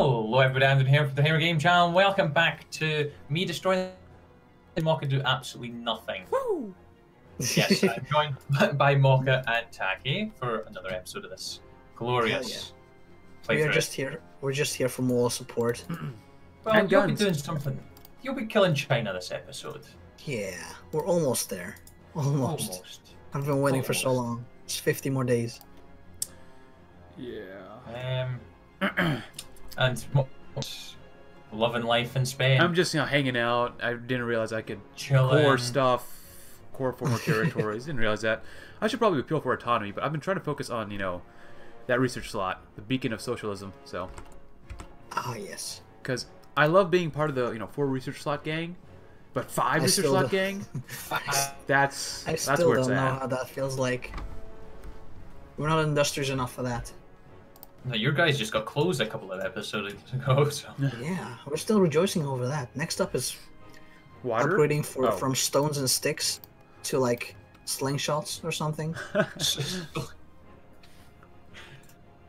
Hello, everybody. Andrew here for Doonhamer Gaming Channel. Welcome back to me destroying Mocha do absolutely nothing. Woo! Yes, I'm joined by Mocha and Takkie for another episode of this glorious we are just here. We're just here for moral support. well, and you'll guns. be doing something. You'll be killing China this episode. Yeah, we're almost there. Almost. Almost. I've been waiting for so long. It's 50 more days. Yeah. Um, and mo- loving life in Spain. I'm just you know hanging out. I didn't realize I could chilling. core stuff, core former territories. didn't realize that. I should probably appeal for autonomy, but I've been trying to focus on you know that research slot, the beacon of socialism. So, Ah, yes. because I love being part of the you know four research slot gang, but five I research slot do- gang. That's I that's still where it's don't know at. how that feels like. We're not industrious enough for that. No, your guys just got closed a couple of episodes ago, so. Yeah, we're still rejoicing over that. Next up is Water. upgrading for Oh. from stones and sticks to like slingshots or something.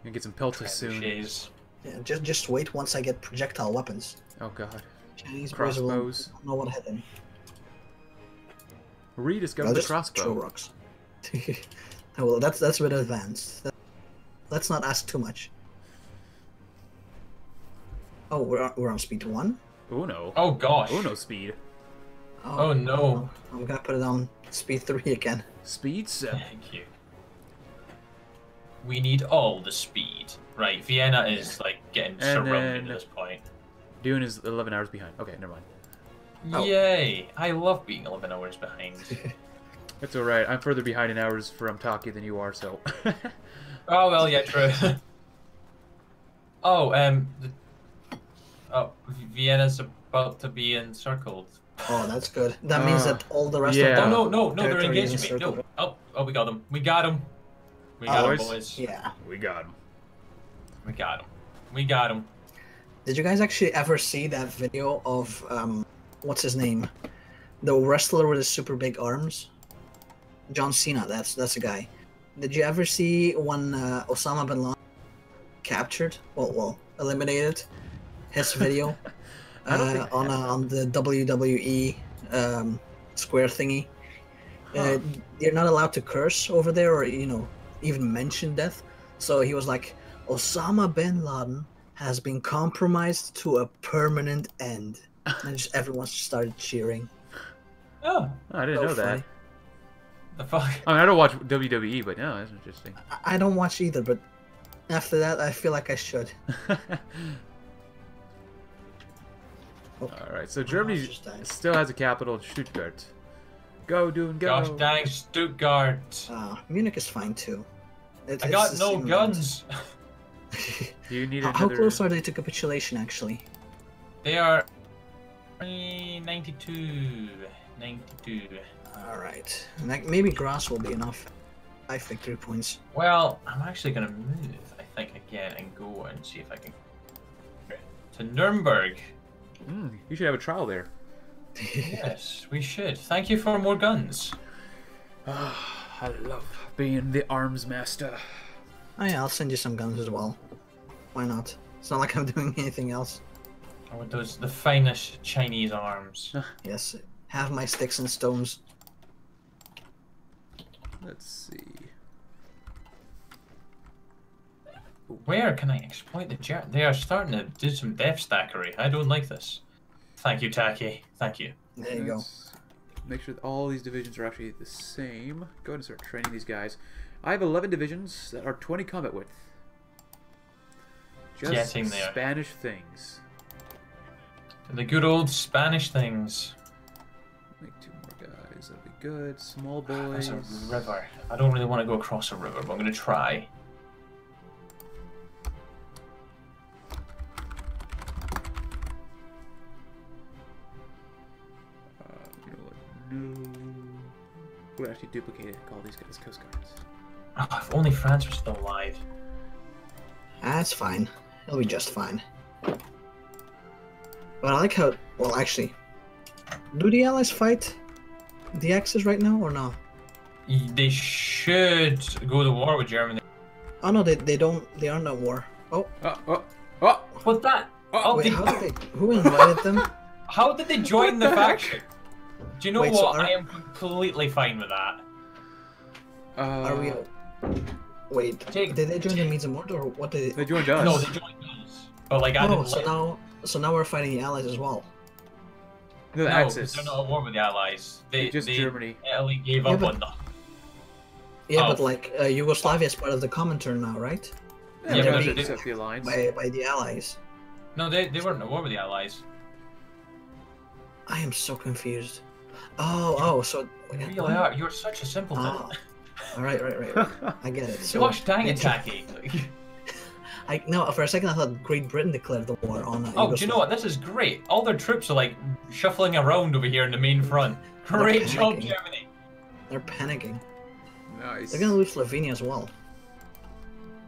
Gonna get some peltas soon. Trebuchets. Yeah, just just wait once I get projectile weapons. Oh god. Chinese boys will Crossbows. know what hit them. Rediscover I'll the just throw crossbow. rocks. oh, well, that's that's a bit advanced. That- Let's not ask too much. Oh, we're on, we're on speed one. Oh, oh, oh no. Oh gosh. Oh no speed. Oh, no. I'm gonna put it on speed three again. Speed seven. Thank you. We need all the speed. Right, Vienna is like getting And surrounded then- at this point. Doon is 11 hours behind. Okay, never mind. Oh. Yay! I love being 11 hours behind. That's alright. I'm further behind in hours from Takkie than you are, so. oh well, yeah, true. oh, um, the... oh, Vienna's about to be encircled. Oh, that's good. That means Uh, that all the rest yeah. of Oh no, no, no! They're Territory is engaging me. No. encircled. Oh, oh, we got him. We got him. We got him, Boys? boys. Yeah. we got him. We got him. We got him. Did you guys actually ever see that video of um, what's his name, the wrestler with his super big arms? John Cena. That's that's a guy. Did you ever see when uh, Osama bin Laden captured? Well, well, eliminated his video uh, on uh, on the WWE um, square thingy. Uh, Huh. you're not allowed to curse over there, or you know, even mention death. So he was like, Osama bin Laden has been compromised to a permanent end. And just everyone just started cheering. Oh, I didn't So know that. Funny. the fuck. I mean, I don't watch WWE, but no, that's interesting. I- I don't watch either, but after that, I feel like I should. Alright, so Germany just died. still has a capital, Stuttgart. Go, Doon, go! Gosh dang, Stuttgart. Uh, Munich is fine too. It- I got no guns. Do you need amount. How, how close are they to capitulation, actually? They are eh, 92. 92. Alright. Like, maybe grass will be enough. Five victory points. Well, I'm actually going to move, I think, again and go and see if I can. To Nuremberg. Hmm, you should have a trial there. Yes, we should. Thank you for more guns. I love being the arms master. Oh yeah, I'll send you some guns as well. Why not? It's not like I'm doing anything else. I want those, the finest Chinese arms. Yes, have my sticks and stones. Let's see. Where can I exploit the jet? They are starting to do some death stackery. I don't like this. Thank you, Takkie. Thank you. There you go. Let's Make sure that all these divisions are actually the same. Go ahead and start training these guys. I have 11 divisions that are 20 combat width. Just Getting there. Spanish things. The good old Spanish things. Make good. Small boys. There's a river. I don't really want to go across a river, but I'm going to try. Uh, what? No. We'll actually duplicate it. Call these guys Coast Guards. Oh, if only France was still alive. That's fine. It'll be just fine. But I like how. Well, actually, do the Allies fight the Axis right now or no? They should go to war with Germany. Oh no, they, they don't. They aren't at war. Oh, Oh, oh. Oh, What that? Oh, Oh, Wait, did, how did they? Who invited them? how did they join the, the faction? Do you know Wait, so what? are- I am completely fine with that. uh, Are we? Wait, Take- did they join the Means of Mordor or what did They they? joined us. No, they joined us. But like I Oh, didn't so like- now, so now we're fighting the Allies as well. The no, 'cause Axis. they're not at war with the Allies. They just they, Germany. Italy gave Yeah, up but- on them. Yeah, Oh. but like uh, Yugoslavia is part of the Comintern now, right? Yeah, Yeah, they're but under they- the alliance. By by the Allies. No, they, they weren't at war with the Allies. I am so confused. Oh, oh, so. You really are. You're such a simpleton. Ah, all right, right, right, right. I get it. So Gosh dang it, jo- Takkie. I no, for a second I thought Great Britain declared the war on. Uh, Oh, do you know what? This is great. All their troops are like shuffling around over here in the main front. Great job. Germany. They're panicking. nice. They're gonna lose Slovenia as well.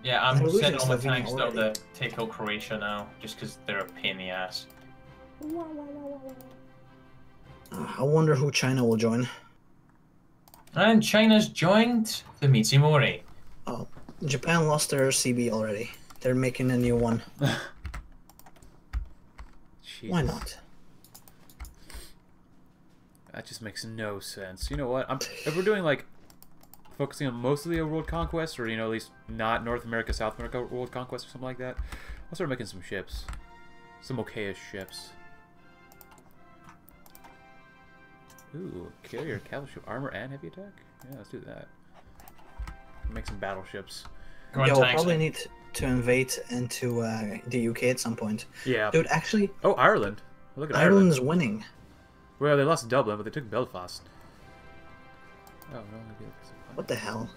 Yeah, I'm They're losing sending all my Slovenia tanks down already. to take out Croatia now, just because they're a pain in the ass. Uh, I wonder who China will join. And China's joined the Mitsimori. Oh, Japan lost their CB already. They're making a new one. Why not? That just makes no sense. You know what? I'm, if we're doing like focusing on mostly a world conquest, or you know at least not North America, South America world conquest, or something like that, I'll start making some ships, some okayish ships. Ooh, carrier, cavalry ship, armor, and heavy attack. Yeah, let's do that. Make some battleships. Come on, Yeah, we'll probably need to invade into uh, the UK at some point. Yeah. Dude, actually, Oh, Ireland. Look at Ireland Ireland. winning. Well, they lost Dublin, but they took Belfast. Oh no! maybe it's- What the hell?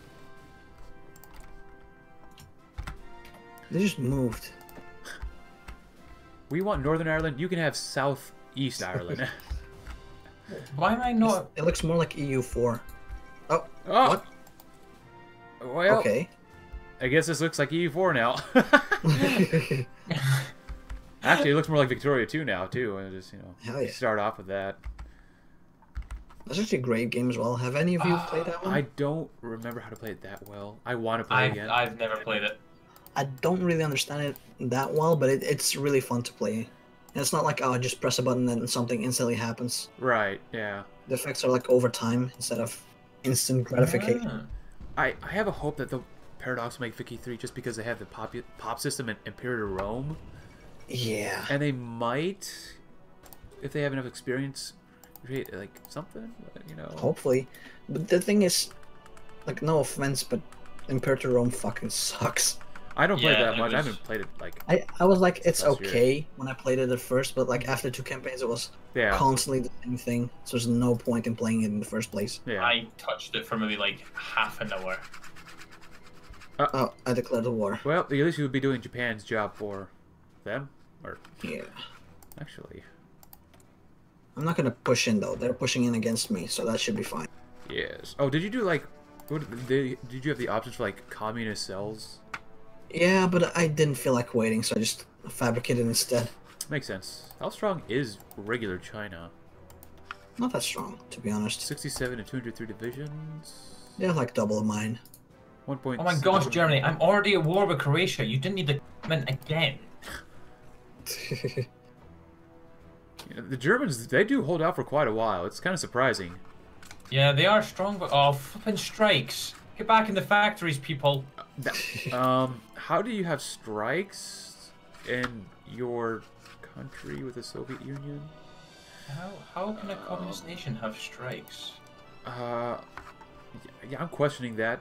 They just moved. We want Northern Ireland. You can have South East Ireland. Why am I not? It looks more like EU4. Oh, oh. What? Well, okay. I guess this looks like EU4 now. Actually, it looks more like Victoria 2 now too. And just you know, Hell yeah. start off with that. That's actually a great game as well. Have any of you played that one? I don't remember how to play it that well. I want to play it I've, again. I've never played it. I don't really understand it that well, but it, it's really fun to play. And it's not like oh, just press a button and something instantly happens. Right? Yeah. The effects are like over time instead of instant gratification. Ah. I I have a hope that the Paradox will make Vicky 3 just because they have the pop pop system in Imperator Rome, Yeah. and they might, if they have enough experience, create like something. You know. Hopefully. But the thing is, like, no offense, but Imperator Rome fucking sucks. I don't play Yeah, that it much. I was- haven't played it like I, I was like, it's Last year. okay when I played it at first, but like after two campaigns, it was yeah constantly the same thing. So there's no point in playing it in the first place. yeah. I touched it for maybe like half an hour. Uh, oh, I declared the war. Well, at least you would be doing Japan's job for them, or Yeah. actually, I'm not gonna push in though. They're pushing in against me, so that should be fine. yes. Oh, did you do like? What did, did you have the options for like communist cells? Yeah, but I didn't feel like waiting, so I just fabricated instead. Makes sense. How strong is regular China? Not that strong, to be honest. 67 and 203 divisions. Have like double of mine. One point. Oh my gosh, Germany! I'm already at war with Croatia. You didn't need to come in again. The Germans, they do hold out for quite a while. It's kind of surprising. Yeah, they are strong, but oh, flipping strikes! Get back in the factories, people. Um, how do you have strikes in your country with the Soviet Union? How how can a communist nation have strikes? Uh, yeah, yeah, I'm questioning that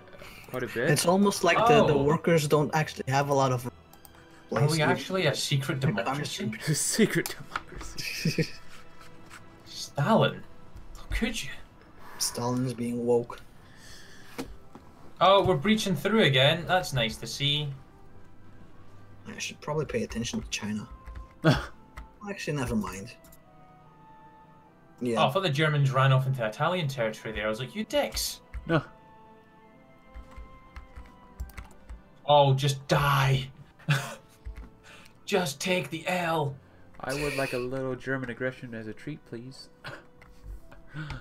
quite a bit. it's almost like the, the Oh. workers don't actually have a lot of. Are we actually a secret Become democracy? Secret democracy. Stalin, how could you? Stalin's being woke. Oh, we're breaching through again. That's nice to see. I should probably pay attention to China. Actually, never mind. Oh, I thought the Germans ran off into Italian territory there. I was like, you dicks. no. Oh, just die. just take the L. I would like a little German aggression as a treat, please.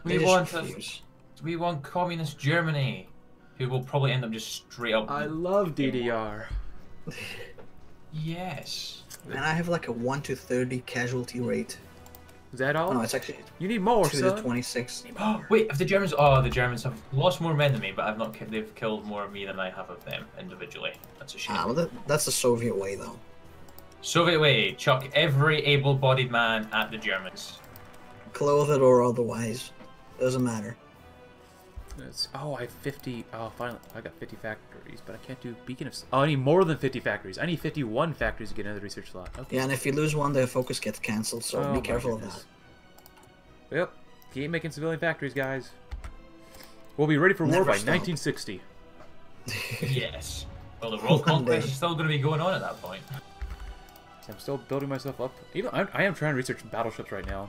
We just want a, we want communist Germany, who will probably end up just straight up. I love DDR. Yes. And I have like a 1 to 30 casualty rate. Is that all? Oh, no, it's actually you need more, 2 to 26. Oh, wait, if the Germans. Oh, the Germans have lost more men than me, but I've not. ki- They've killed more of me than I have of them individually. That's a shame. Ah, well, that, that's the Soviet way, though. Soviet way, chuck every able-bodied man at the Germans. Clothed or otherwise. Doesn't matter. It's- oh, I have 50. Oh, finally. I got 50 factories, but I can't do Beacon of... Oh, I need more than 50 factories. I need 51 factories to get another research slot. Okay. Yeah, and if you lose one, the focus gets cancelled, so Oh, be careful of goodness. that. Yep. Keep making civilian factories, guys. We'll be ready for war by stop. 1960. yes. Well, the world One conquest is still going to be going on at that point. I'm still building myself up. Even I'm, I am trying to research battleships right now.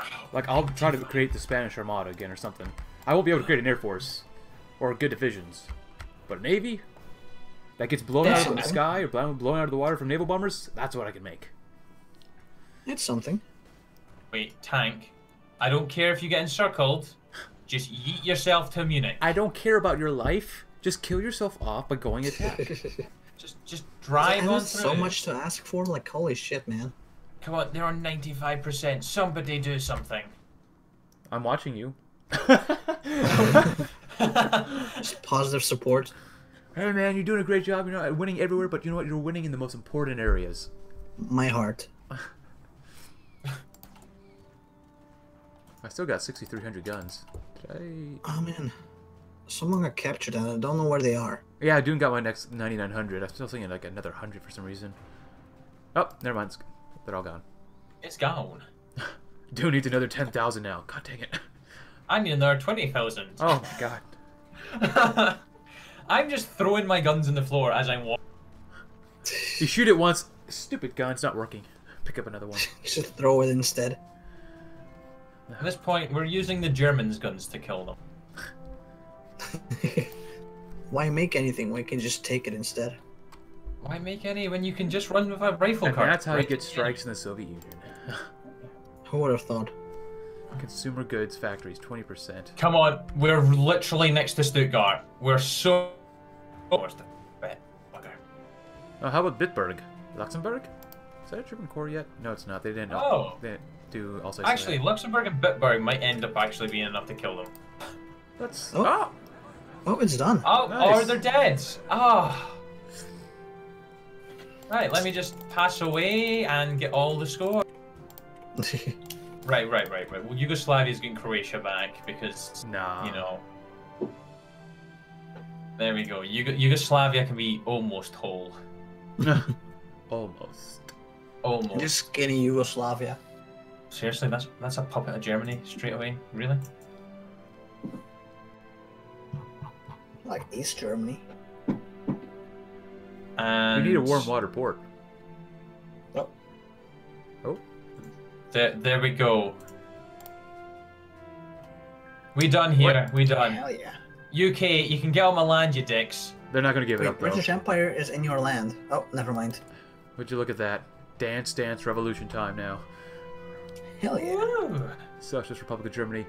Oh, like I'll try to create the Spanish Armada again or something. I won't be able to create an air force or good divisions, but a navy that gets blown out of the That's sky or blown, blown out of the water from naval bombers. That's what I can make. It's something. Wait, tank. I don't care if you get encircled. Just yeet yourself to Munich. I don't care about your life. Just kill yourself off by going attack. Just, just drive And on through. so much to ask for. Like, holy shit, man. Come on, they're on ninety-five percent. Somebody do something. I'm watching you. Just positive support. Hey man, you're doing a great job. You're not winning everywhere, but you know what? You're winning in the most important areas. My heart. I still got 6,300 guns. Did I? Oh, man. Someone got captured, and I don't know where they are. Yeah, I do got my next 9,900. I'm still thinking like another 100 for some reason. Oh, never mind. They're all gone. It's gone. Do needs another 10,000 now. God dang it. I need another twenty thousand. Oh my god. I'm just throwing my guns in the floor as I'm walking. You shoot it once. Stupid gun. It's not working. Pick up another one. Just throw it instead. At this point, we're using the Germans' guns to kill them. Why make anything when you can just take it instead? Why make any when you can just run with a rifle And cart? that's how you get strikes in the Soviet Union. Who would have thought? Consumer goods factories, 20%. Come on, we're literally next to Stuttgart. We're so. Oh, where's the bet? Oh, how about Bitburg? Luxembourg? Is that a German core yet? No, it's not. They didn't. Oh. They didn't do also. Actually, Luxembourg and Bitburg might end up actually being enough to kill them. that's. Oh. Oh. Oh, it's done. Oh, Nice. or they're dead. Ah. Right, let me just pass away and get all the score. Right, right, right, right. Well, Yugoslavia's getting Croatia back because, Nah. you know. There we go. Yug- Yugoslavia can be almost whole. Almost. Almost. just skinny Yugoslavia. Seriously, that's that's a puppet of Germany straight away. Really? Like East Germany. And We need a warm water port. Oh. Oh. There, there we go. We done here. We done. Hell yeah. UK, you can get on my land, you dicks. They're not gonna give it Wait, up though. British Empire is in your land. Oh, never mind. Would you look at that? Dance, dance, revolution time now. Hell yeah. Woo. Socialist Republic of Germany.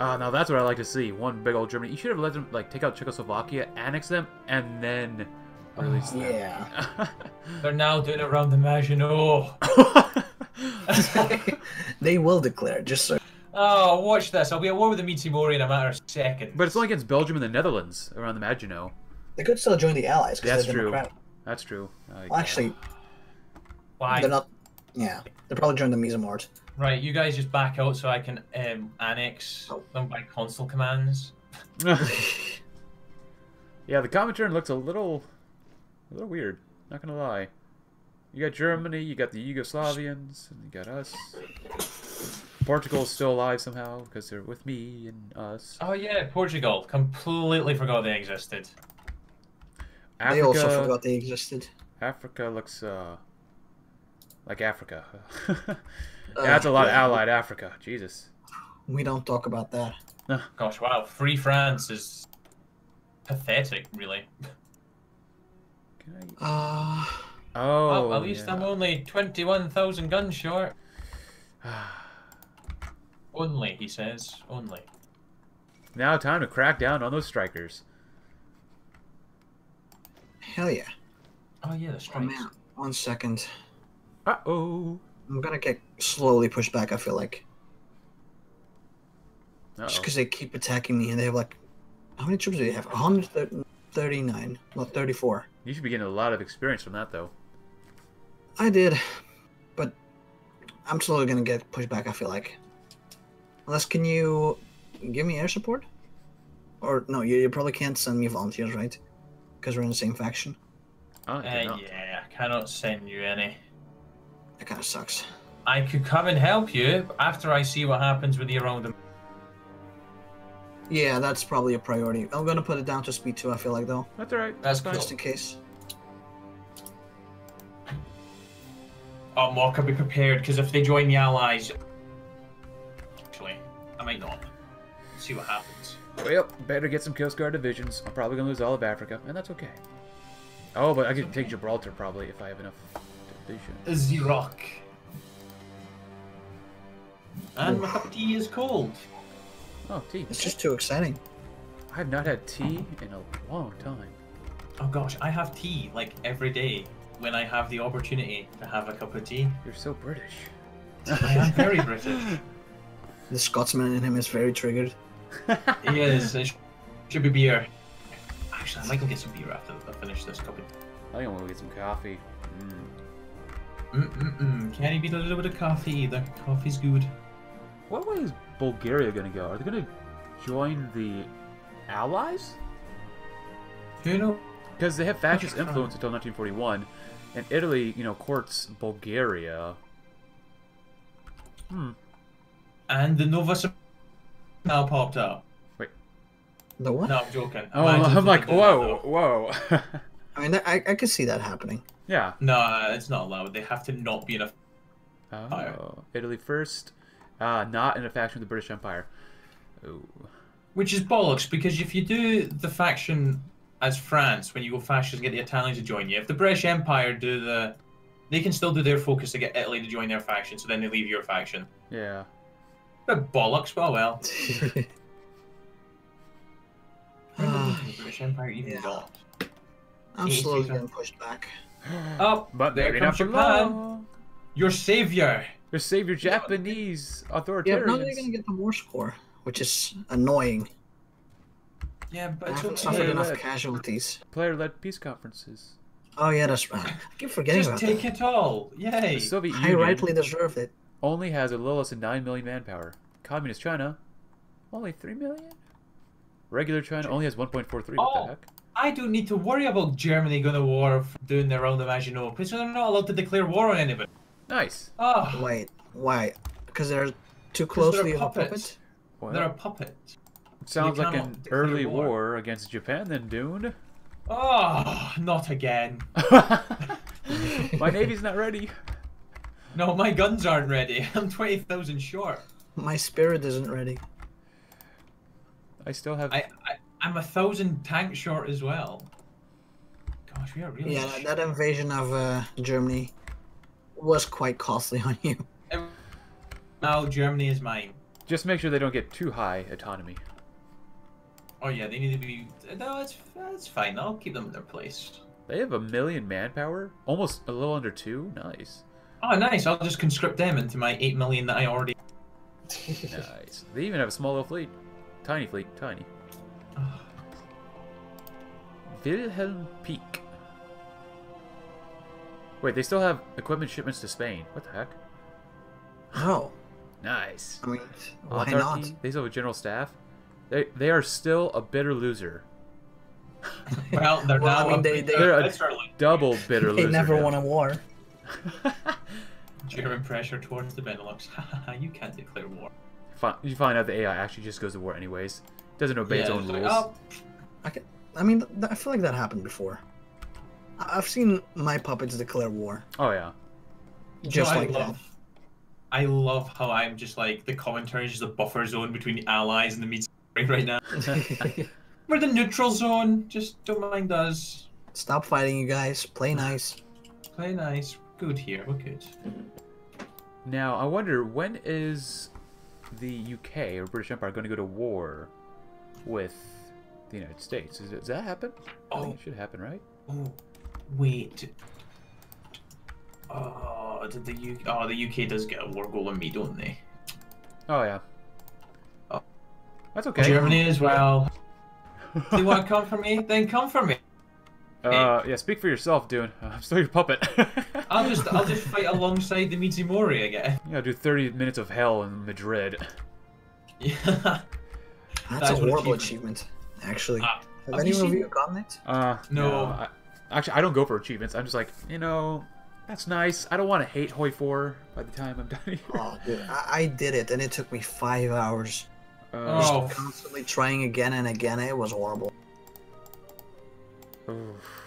Ah, now that's what I like to see. One big old Germany. You should have let them like take out Czechoslovakia, annex them, and then release them. Yeah. They're now doing it around the Maginot. they will declare, just so. Oh, watch this. I'll be at war with the Mitsubishi in a matter of seconds. but it's only against Belgium and the Netherlands around the Maginot. They could still join the Allies because That's they're true. democratic. That's true. I- Well, actually, Why? they're not. Yeah, they're probably join the Misamort. Right, you guys just back out so I can um, annex them by console commands. yeah, the Comintern looks a little, a little weird. Not gonna lie. You got Germany, you got the Yugoslavians, and you got us. Portugal's still alive somehow because they're with me and us. Oh yeah, Portugal. Completely forgot they existed. Africa, They also forgot they existed. Africa looks uh like Africa. yeah, Uh, that's a lot of allied Africa. Jesus. We don't talk about that. Gosh, wow. Free France is pathetic, really. Can I... Uh, Oh, well, at least yeah. I'm only 21,000 guns short. Only, he says. Only. now time to crack down on those strikers. hell yeah. Oh yeah, the Oh strikes. man, one second. Uh-oh. I'm gonna get slowly pushed back. I feel like just Uh-oh. because they keep attacking me and they have like how many troops do they have? 139, not 34. You should be getting a lot of experience from that, though. I did, but I'm slowly gonna get pushed back. I feel like. Unless, can you give me air support? Or no, you, you probably can't send me volunteers, right? Because we're in the same faction. Oh, Uh, I cannot. yeah, I cannot send you any. That kind of sucks. I could come and help you after I see what happens with you around them. Yeah, that's probably a priority. I'm gonna put it down to speed two. I feel like though, That's alright. That's fine. cool. just in case. Oh, Mocha, be prepared, because if they join the Allies... Actually, I might not. See what happens. Well, better get some Coast Guard divisions. I'm probably gonna lose all of Africa, and that's okay. Oh, but I could take Gibraltar probably if I have enough division. Xerox. And my cup of tea is cold. Oh, tea. It's just too exciting. I have not had tea in a long time. Oh gosh, I have tea like every day when I have the opportunity to have a cup of tea. You're so British. I am very British. The Scotsman in him is very triggered. He is. It should be beer. Actually, I might go get some beer after I finish this cup of I think I'm gonna get some coffee. Mm. Mm-mm-mm. Can't even beat a little bit of coffee either. Coffee's good. What way is Bulgaria gonna go? Are they gonna join the Allies? Who knows? Because they have fascist influence until 1941, and Italy, you know, courts Bulgaria. Hmm. And the Nova Sup- now popped up. Wait. The what? No, I'm joking. Oh, Imagine I'm like, whoa, whoa. I mean, I, I could see that happening. yeah. No, it's not allowed. They have to not be in a. Fire. Oh, Italy first, uh, not in a faction of the British Empire. Ooh. Which is bollocks because if you do the faction as France, when you go fascist and get the Italians to join you, if the British Empire do the. They can still do their focus to get Italy to join their faction, so then they leave your faction. Yeah. But bollocks, well, well. When Ah, did the British Empire even yeah. got? I'm slowly sir. getting pushed back. Oh, But there maybe comes not for Japan. long. Your savior. Your savior Japanese Yeah, authoritarians. now they're gonna get the war score, which is annoying. Yeah, but I it's haven't okay. suffered Yeah, enough that- casualties. Player-led peace conferences. Oh yeah, that's right. I keep forgetting Just about take that. it all. Yay. The Soviet I Union rightly deserved it. only has a little less than 9 million manpower. Communist China, only 3 million? Regular China only has 1.43. What Oh. the heck? I don't need to worry about Germany going to war doing their own Maginot because they're not allowed to declare war on anybody. Nice. Oh, Wait, why? Because they're too closely they're of a puppets. puppet. Well, they're a puppet. Sounds like an early war. war. against Japan then, Doon. Oh, not again. My navy's not ready. No, my guns aren't ready. I'm 20,000 short. My spirit isn't ready. I still have. I, I, I'm a thousand tank short as well. Gosh, we are really. Yeah, sh- that invasion of uh, Germany was quite costly on you. Now Germany is mine. Just make sure they don't get too high autonomy. Oh yeah, they need to be. No, it's it's fine. I'll keep them in their place. They have a million manpower, almost a little under two. Nice, Oh, nice. I'll just conscript them into my eight million that I already. nice. They even have a small little fleet, tiny fleet, tiny. Wilhelm Pieck. Wait, they still have equipment shipments to Spain. What the heck? Oh, Nice. I mean, why Autarky, not? They still have a general staff. They they are still a bitter loser. Well, they're Well, I now. mean, they- they- They're a literally double bitter They loser. never now. won a war. German pressure towards the Benelux. you can't declare war. Fi- You find out the AI actually just goes to war anyways. Doesn't obey its Yeah, own it's like, oh, I can. I mean, th- I feel like that happened before. I- I've seen my puppets declare war, Oh yeah. just I like that. love, I love how I'm just like the Comintern is just a buffer zone between the allies and the meat right now. We're the neutral zone. Just don't mind us. Stop fighting, you guys. Play nice. Play nice. Good here. We're good. Now I wonder when is the UK or British Empire going to go to war with the United States? Is it, does that happen? I think Oh. it should happen, right? Oh, wait. Oh, did the UK? Oh, uh, the UK does get a war goal on me, don't they? Oh yeah. That's okay. Germany as well. they want to come for me? Then come for me. Uh, yeah. Speak for yourself, Doon. I'm still your puppet. I'll just I'll just fight alongside the Mizumori again. You gotta do 30 minutes of hell in Madrid. Yeah. That's, That's a horrible achievement. achievement, actually. Ah, Have have any you of you gotten it? Uh, No. I, actually, I don't go for achievements. I'm just like, you know, that's nice. I don't want to hate Hoi 4 by the time I'm done here. Oh, dude, I, I did it, and it took me five hours. Uh, Oh. Constantly trying again and again. It was horrible. oof.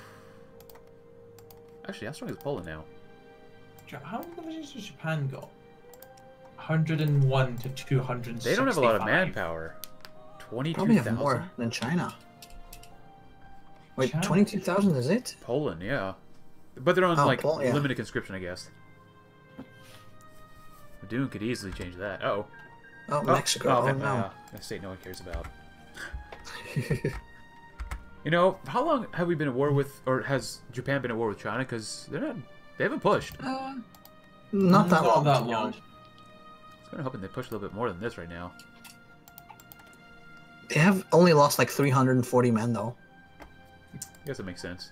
Actually, how strong is Poland now? How many divisions has Japan got? 101 to 265. They don't have a lot of manpower. Probably have 22,000? more than China. Wait, China? 22,000 is it? Poland, yeah. But they're on, Oh, like, Pol- yeah. limited conscription, I guess. Doon could easily change that. Oh. Oh, Mexico. Oh, Oh, no. uh, a state no one cares about. You know, how long have we been at war with, or has Japan been at war with China? Because they're not, they haven't pushed. Uh, not that Not long. that to be long. honest. I was kind of hoping they push a little bit more than this right now. They have only lost like 340 men, though. I guess it makes sense.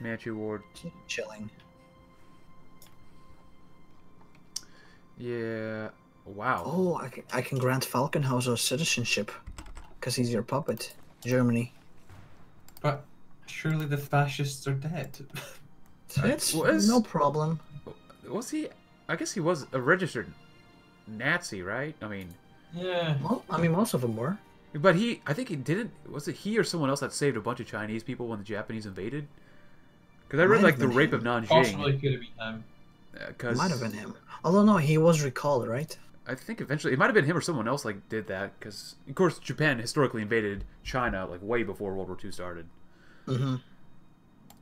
Manchu Ward. Chilling. Yeah. Wow. Oh, I can, I can grant Falkenhausen citizenship. Because he's your puppet. Germany. But surely the fascists are dead. It's was- no problem. Was he? I guess he was a registered Nazi, right? I mean, yeah. Well, I mean, most of them were. but he. I think he didn't. Was it he or someone else that saved a bunch of Chinese people when the Japanese invaded? Because I read like the rape him. of Possibly Nanjing. could have been him. Uh, because Might have been him. Although, no, he was recalled, right? I think eventually it might have been him or someone else like did that. Because of course Japan historically invaded China like way before World War II started. Mm-hmm.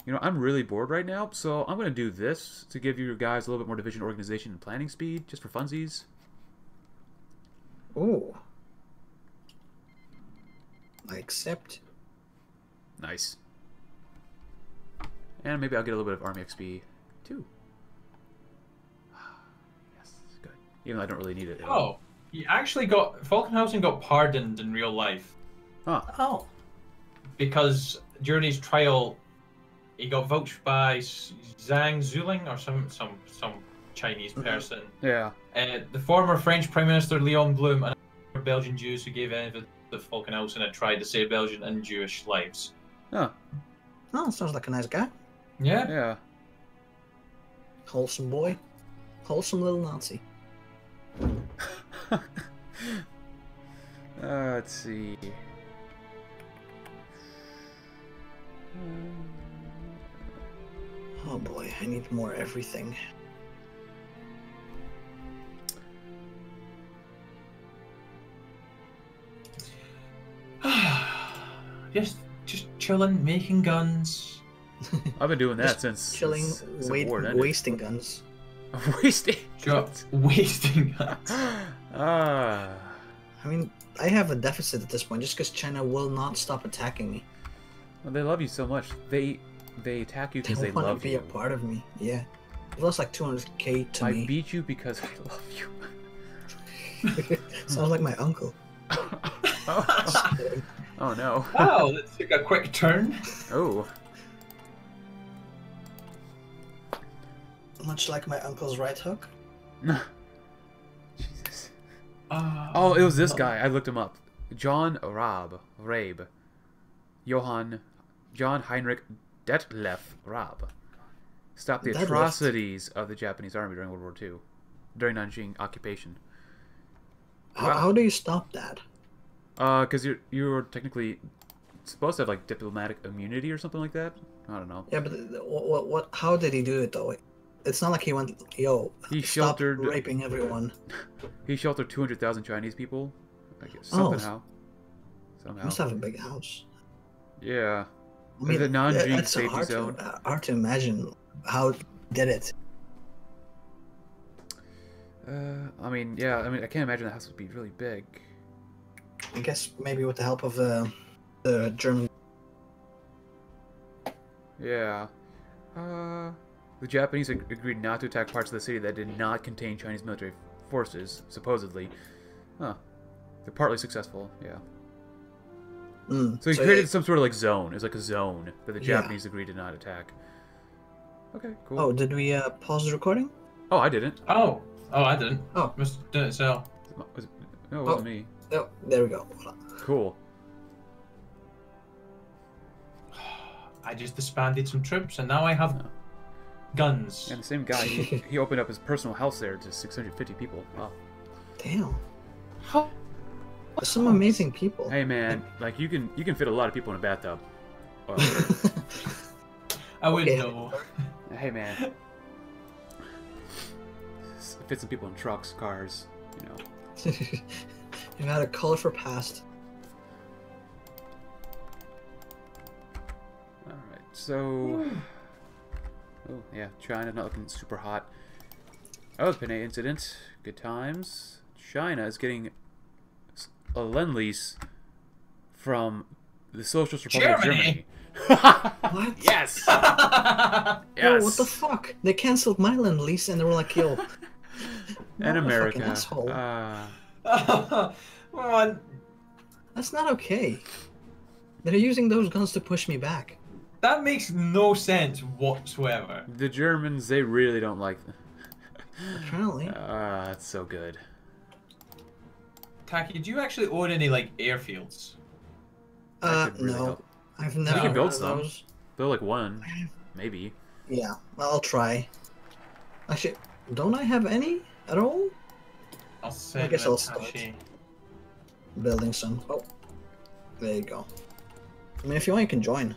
You know, I'm really bored right now, so I'm going to do this to give you guys a little bit more division organization and planning speed, just for funsies. Oh, I accept. Nice. And maybe I'll get a little bit of Army XP, too. Even though I don't really need it. Oh, he actually got Falkenhausen got pardoned in real life Huh. Oh. because during his trial, he got vouched by Zhang Zuling or some some some Chinese Mhm. person. Yeah. Uh, the former French Prime Minister Leon Blum and other Belgian Jews who gave evidence that Falkenhausen had tried to save Belgian and Jewish lives. Huh. Oh, sounds like a nice guy. Yeah. Yeah. Wholesome boy. Wholesome little Nazi. uh, let's see. Oh boy, I need more everything. just just chilling, making guns. I've been doing that Just since Chilling, since the wait, war wasting guns. wasting. Just wasting guns. Ah. I mean, I have a deficit at this point just because China will not stop attacking me. well, they love you so much. They they attack you They because they, want love to be you. a part of me. Yeah. It lost like 200k to I me. beat you because I love you. Sounds like my uncle. oh, oh no. wow, that took a quick turn. Oh. Much like my uncle's right hook. Jesus. Uh, Oh, it was this guy. I looked him up. John Raab. Rabe. Johann. John Heinrich Detlef Raab. Stopped the Detlef. atrocities of the Japanese army during World War II. During Nanjing occupation. How, Wow. how do you stop that? Uh, because you're, you're technically supposed to have, like, diplomatic immunity or something like that? I don't know. Yeah, but what, what, what how did he do it though? It's not like he went, yo, He stop sheltered- raping everyone. He sheltered 200,000 Chinese people. I guess. Oh. Somehow. Somehow. Must have a big house. Yeah. I mean, The Nanjing yeah, it's so safety hard zone. To, uh, hard to imagine how did it. Uh, I mean, yeah, I mean, I can't imagine the house would be really big. I guess maybe with the help of the the German. Yeah. Uh, The Japanese ag- agreed not to attack parts of the city that did not contain Chinese military forces, supposedly. Huh. They're partly successful, yeah. Mm, So he created some sort of like zone. It's like a zone that the Yeah. Japanese agreed to not attack. Okay, cool. Oh, did we uh, pause the recording? Oh, I didn't. Oh, oh, I didn't. Oh. must have done it itself. Was it, no, it wasn't Oh. me. Oh, there we go. Cool. I just disbanded some troops, and now I have. Guns. And the same guy, he, he opened up his personal house there to 650 people. Wow. Damn. How? There's some amazing people. Hey man, like you can you can fit a lot of people in a bathtub. I would Okay. know. hey man, S- fit some people in trucks, cars. You know. You've had a colorful past. All right. So. Hmm. Oh yeah, China not looking super hot. Oh, Panay incident. Good times. China is getting a lend lease from the Socialist Republic of Germany? Germany. What? yes. Yo, yes. what the fuck? They canceled my lend lease and they were like, yo. and Motherfucking America. asshole. Uh, Man, That's not okay. They're using those guns to push me back. That makes no sense whatsoever. the Germans, they really don't like. them. Apparently. Ah, that's so good. Takkie, do you actually own any like airfields? Uh, really no. help. I've never can heard build some. those. They're like one, maybe. Yeah, I'll try. Actually, don't I have any at all? I'll send guess I'll start. Tashi. Building some. Oh, there you go. I mean, if you want, you can join.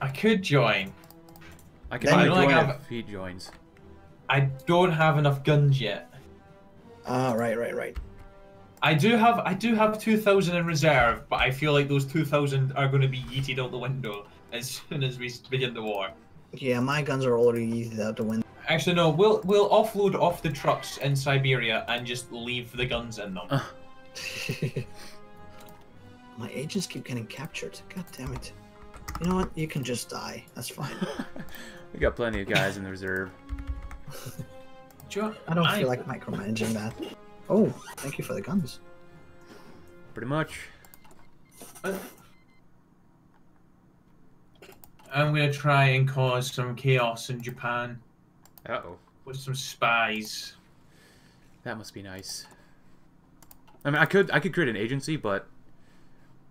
I could join. I can Then only you don't join have- if he joins. I don't have enough guns yet. Ah, right, right, right. I do have I do have two thousand in reserve, but I feel like those two thousand are going to be yeeted out the window as soon as we begin the war. Yeah, my guns are already easy out the window. Actually, no. We'll we'll offload off the trucks in Siberia and just leave the guns in them. My agents keep getting captured. God damn it. You know what? You can just die. That's fine. we got plenty of guys in the reserve. Do I don't feel like micromanaging that. Oh, thank you for the guns. Pretty much. I'm gonna try and cause some chaos in Japan Uh oh. with some spies. That must be nice. I mean, I could I could create an agency, but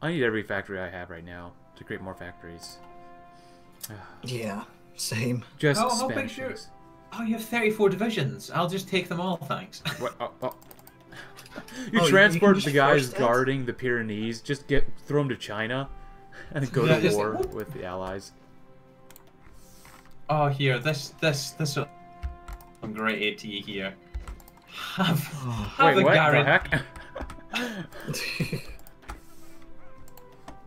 I need every factory I have right now to create more factories. Yeah, same. Just How- how Spanish big's your- Oh, you have 34 divisions. I'll just take them all, thanks. What? Oh, oh. Oh, You you- you transport can the guys force that? guarding the Pyrenees. Just get throw them to China, and go Yeah, to just- war with the Allies. Oh, here, this, this, this. Some great AT here. Have, oh. have Wait, a what guarantee. the heck?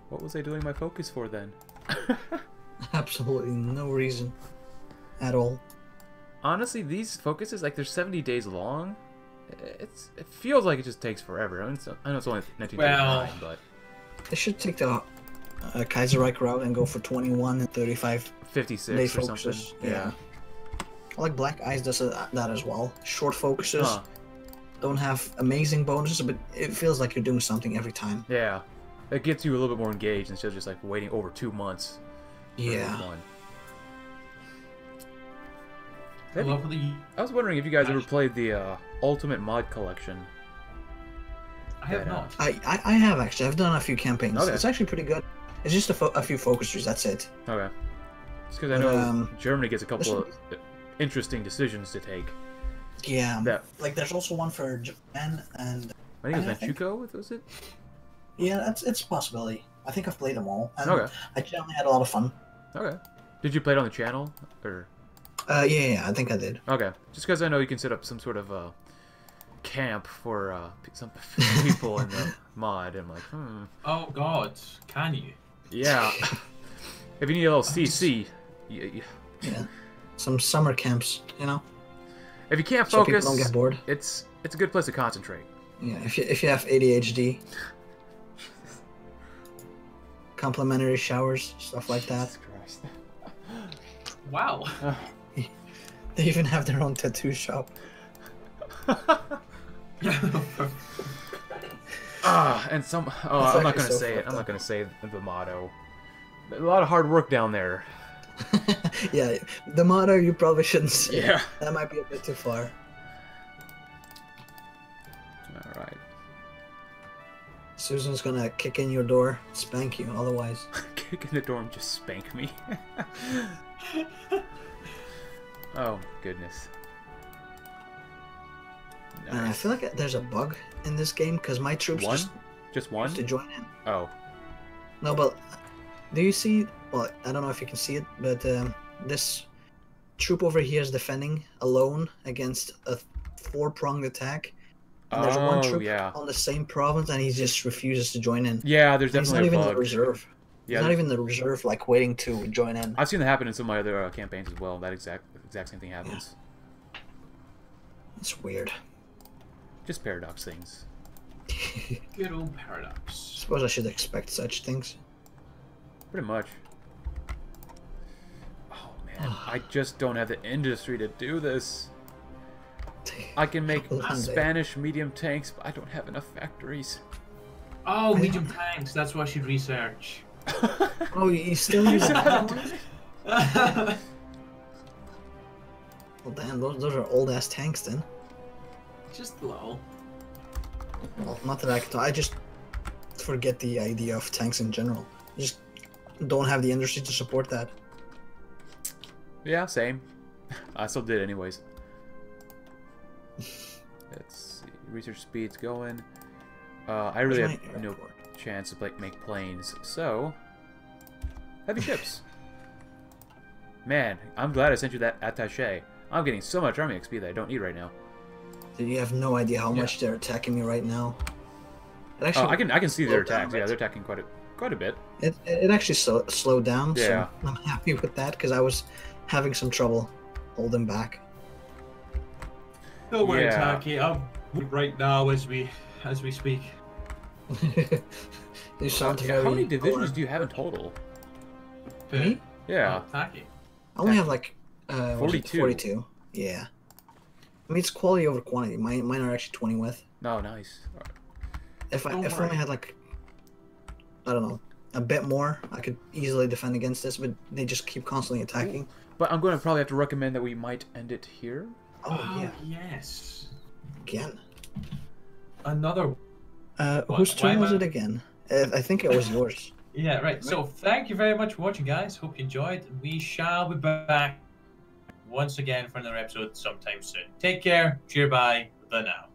What was I doing my focus for then? Absolutely no reason at all. Honestly, these focuses like they're 70 days long. It's it feels like it just takes forever. I, mean, it's, I know it's only 1939, Well- but They should take the uh, Kaiserreich route and go for 21 and 35 56 day or something. focuses. Yeah. I like Black ICE does uh, that as well. Short focuses Huh. don't have amazing bonuses, but it feels like you're doing something every time. Yeah. It gets you a little bit more engaged instead of just like waiting over two months. for Yeah. One. I love the. I was wondering if you guys ever played the uh, Ultimate Mod Collection. I have Yeah. not. I, I, I have actually. I've done a few campaigns. Okay. It's actually pretty good. It's just a, fo- a few focusers. That's it. Okay. Just because I know um, Germany gets a couple this of interesting decisions to take. Yeah. That Like there's also one for Japan and I think it I was think- Manchukuo, was it? Yeah, that's it's a possibility. I think I've played them all. And Okay. I generally had a lot of fun. Okay. Did you play it on the channel or? Uh, yeah, yeah, I think I did. Okay. Just because I know you can set up some sort of uh, camp for uh, some people in the mod. I'm like, hmm. Oh God, can you? Yeah. if you need a little CC, y- y- Yeah. Some summer camps, you know, if you can't so people focus, don't get bored. it's it's a good place to concentrate. Yeah, if you if you have ADHD. Complimentary showers, stuff like that. Christ. Wow. They even have their own tattoo shop. Ah, and some. Oh, That's I'm not gonna so say it. fucked I'm not gonna say the motto. A lot of hard work down there. yeah, the motto you probably shouldn't say. Yeah. That might be a bit too far. Susan's gonna kick in your door, spank you, otherwise. Kick in the door and just spank me. oh goodness. And I feel like there's a bug in this game because my troops One? just Just one? to join in. Oh. No, but do you see? Well, I don't know if you can see it, but um, this troop over here is defending alone against a four-pronged attack. And there's one Oh troop yeah. on the same province, and he just refuses to join in. Yeah, there's definitely. He's not definitely even a the bug. reserve. He's Yeah, not even the reserve, like waiting to join in. I've seen that happen in some of my other uh, campaigns as well. That exact exact same thing happens. It's weird. Just paradox things. Good old paradox. Suppose I should expect such things. Pretty much. Oh man, I just don't have the industry to do this. I can make Spanish medium tanks, but I don't have enough factories. Oh, medium tanks. That's what I should research. Oh, you still use that one? Well, damn, those, those are old ass tanks then. Just lol. Well, not that I can. I just forget the idea of tanks in general. I just don't have the industry to support that. Yeah, same. I still did anyways. Research speed's going. Uh, I really have my no chance to like make planes, so heavy ships. Man, I'm glad I sent you that attache. I'm getting so much army XP that I don't need right now. Dude, you have no idea how Yeah. much they're attacking me right now. It Oh, actually, I can I can see their slowed down a attacks. Yeah, they're attacking quite a quite a bit. It, it actually slow, slowed down. Yeah. So I'm happy with that because I was having some trouble holding back. Don't worry, Yeah. Takkie. I'm right now as we as we speak. you sound How very. many divisions do you have in total? Me? Yeah. Oh, Takkie. I only have like uh, what is it, 42. 42. Yeah. I mean, it's quality over quantity. Mine, mine are actually 20 with. No, nice. Alright. If I Don't if I only had like, I don't know, a bit more, I could easily defend against this. But they just keep constantly attacking. But I'm going to probably have to recommend that we might end it here. Oh, yeah, yes. Again. Another. Uh, whose turn was I- it again? Uh, I think it was yours. Yeah, right. So thank you very much for watching, guys. Hope you enjoyed. We shall be back once again for another episode sometime soon. Take care. Cheer bye. The now.